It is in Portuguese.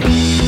Música